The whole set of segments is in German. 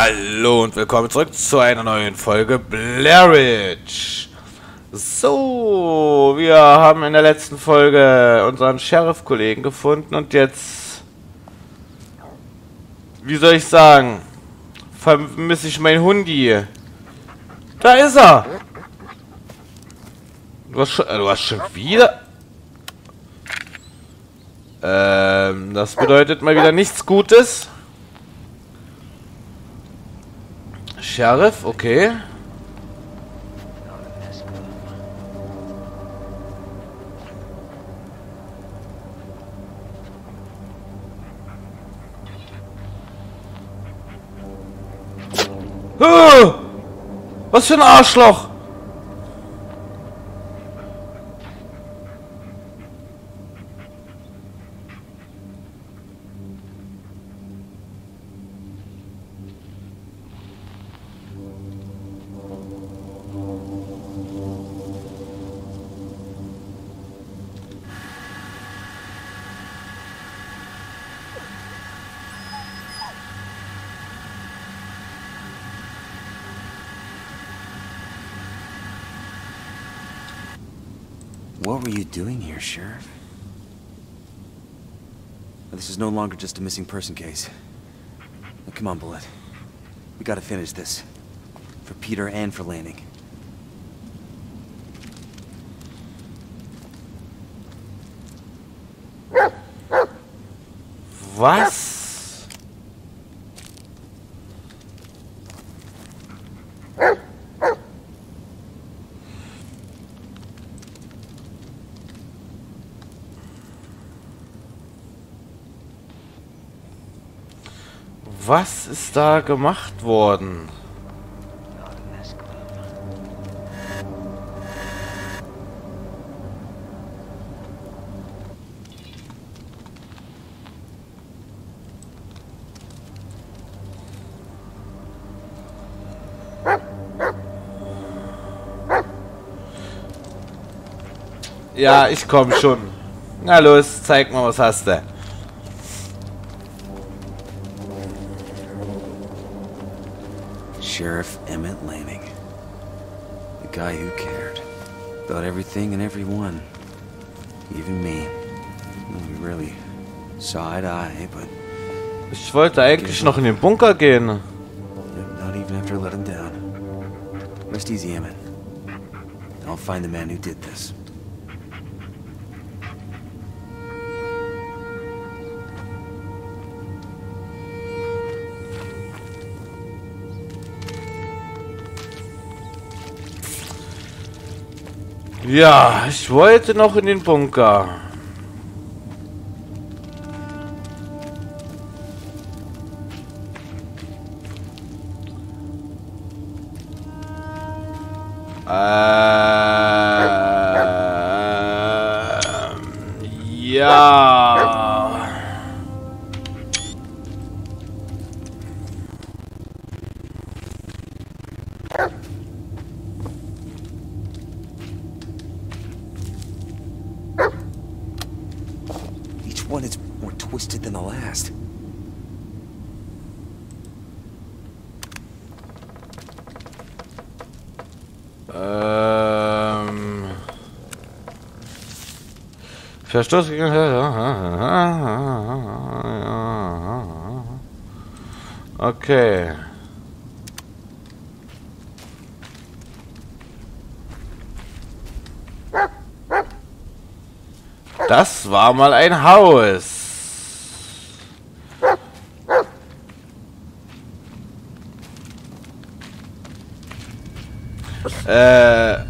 Hallo und willkommen zurück zu einer neuen Folge Blairwitch. So, wir haben in der letzten Folge unseren Sheriff-Kollegen gefunden und jetzt, wie soll ich sagen, vermisse ich meinen Hundi. Da ist er! Du hast schon, äh, du hast schon wieder... Ähm, das bedeutet mal wieder nichts Gutes. Sheriff, okay. Was für ein Arschloch! What were you doing here, Sheriff? This is no longer just a missing person case. Now, come on, Bullet. We gotta finish this. For Peter and for Lanning. Was? Was ist da gemacht worden? Ja, ich komm schon. Na los, zeig mal, was hast du. Sheriff Emmett Lanning. The guy who cared. About everything and everyone. Even me. We really saw eye to eye, but Ich wollte eigentlich noch in den Bunker gehen. not even after I let him down. Rest easy, Emmett. I'll find the man who did this. Ja, ich wollte noch in den Bunker. Ähm, ja. Ähm. Verstoß gegen. Okay. Das war mal ein Haus. Äh.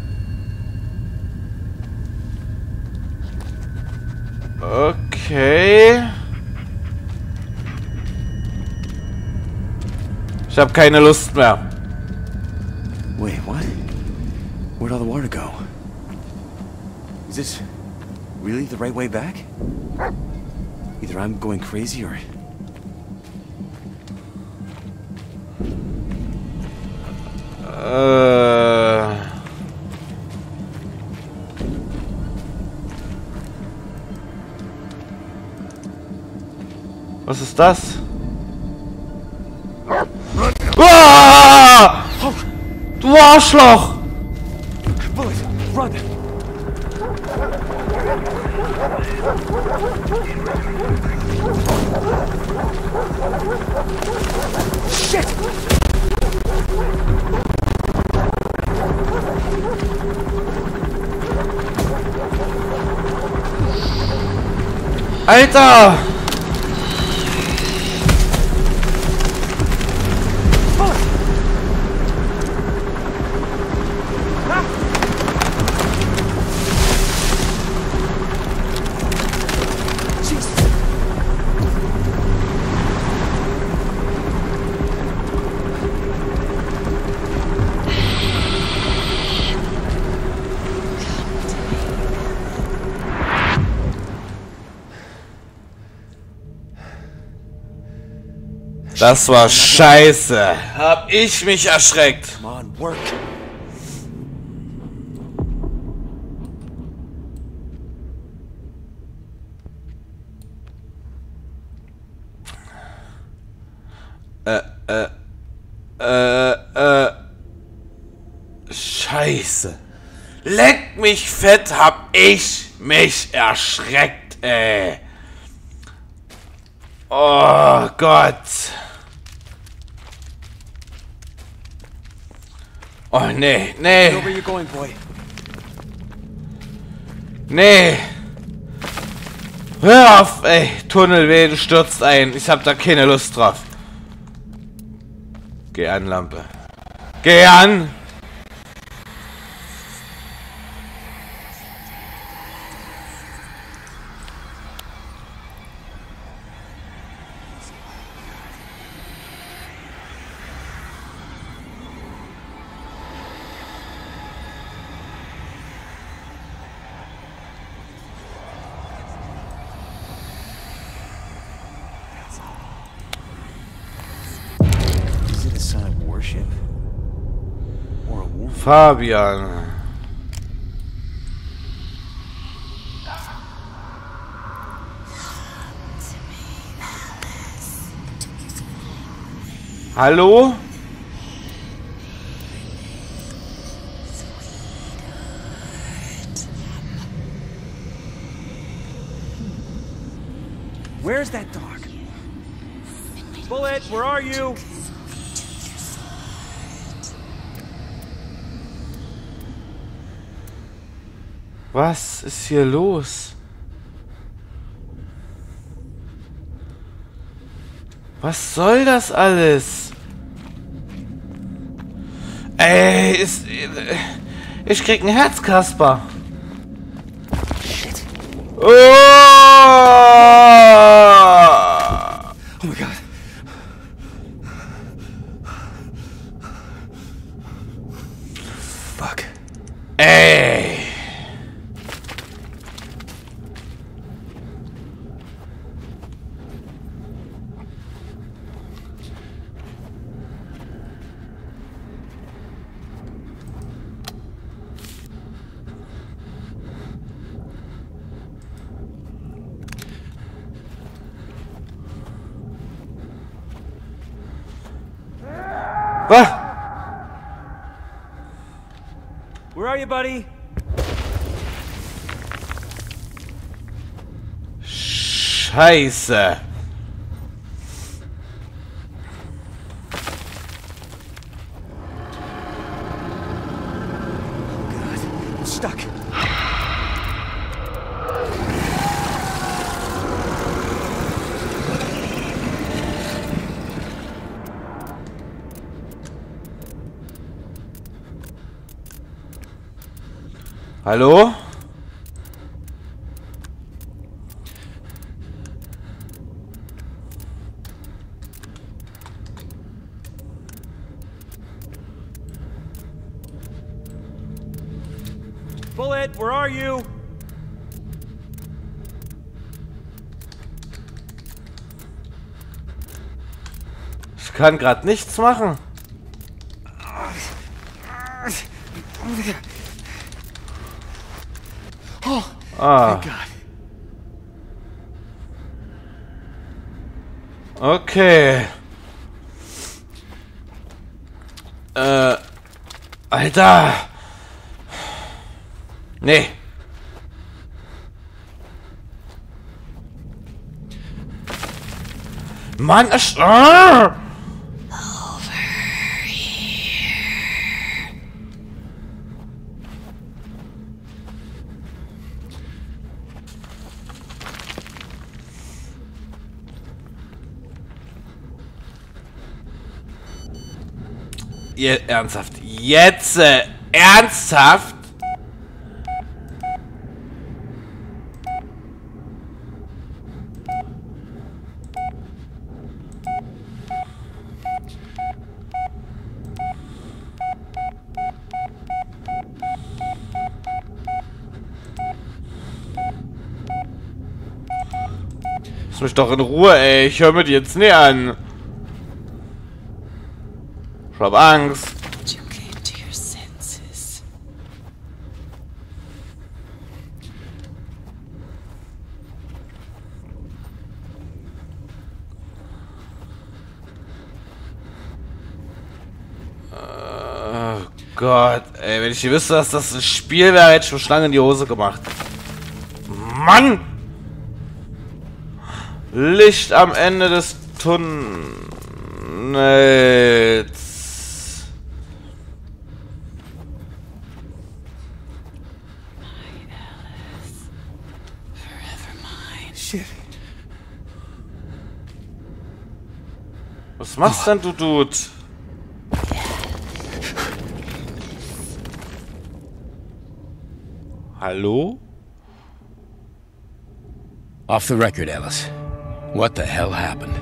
Okay. Ich habe keine Lust mehr. Wait, what? Where'd all the water go? Is this really the right way back? Either I'm going crazy or... Äh. Was ist das? Ah! Du Arschloch! Shit! Alter! Jesus! Das war scheiße. Hab ich mich erschreckt. Come on, work. Äh, äh. Scheiße. Leck mich fett, hab ich mich erschreckt, ey. Oh Gott. Oh nee, nee, nee. Hör auf, ey. Tunnelweh, du stürzt ein. Ich hab da keine Lust drauf. Geh an, Lampe. Geh an! Sign of? Or a warning? Fabian. Hallo? Where's that dog? Bullet, where are you? Was ist hier los? Was soll das alles? Ey, ist, ich krieg ein Herz, Kasper. Shit. Oh Was? Where are you, buddy? Scheiße. God, I'm stuck. Hallo? Bullet, where are you? Ich kann gerade nichts machen. Oh, Ah, okay. Äh. Alter! Nee. Mann, es. Ah! Ihr, ernsthaft. Jetzt, äh, ernsthaft? Lass mich doch in Ruhe, ey. Ich höre mir die jetzt nicht an. Ich hab Angst. Oh Gott, ey, wenn ich wüsste, dass das ein Spiel wäre, hätte ich mir Schlange in die Hose gemacht. Mann! Licht am Ende des Tunnels. Shit. Was machst denn du, Dude? Hallo? Off the record, Ellis. What the hell happened?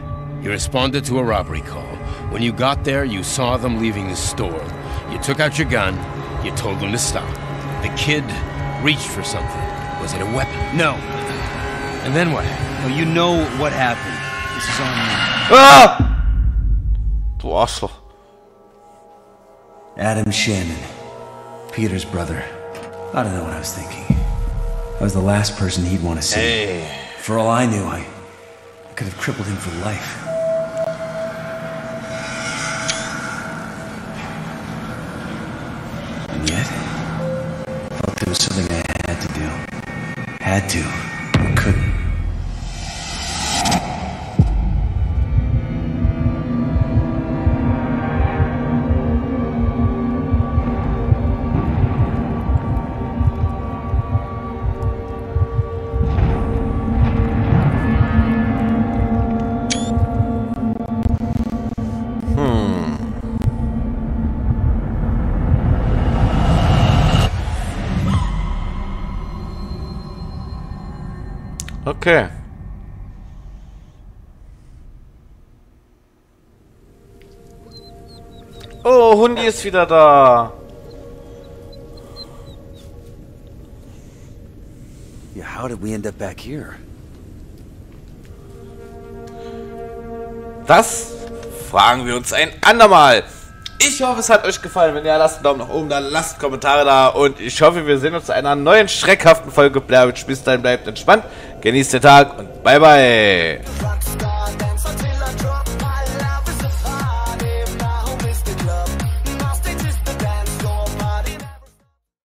You responded to a robbery call. When you got there, you saw them leaving the store. You took out your gun. You told them to stop. The kid reached for something. Was it a weapon? No, And then what? no, you know what happened. This is on me. Ah! Du Arschloch. Adam Shannon. Peter's brother. I don't know what I was thinking. I was the last person he'd want to see. Ey. For all I knew, I, I could have crippled him for life. And yet, I felt there was something I had to do. Had to, Okay. Oh, Hundi ist wieder da. Yeah, how did we end up back here? Das fragen wir uns ein andermal. Ich hoffe, es hat euch gefallen. Wenn ja, lasst einen Daumen nach oben da, lasst Kommentare da und ich hoffe, wir sehen uns zu einer neuen schreckhaften Folge Blair. Bis dahin bleibt entspannt, genießt den Tag und bye bye.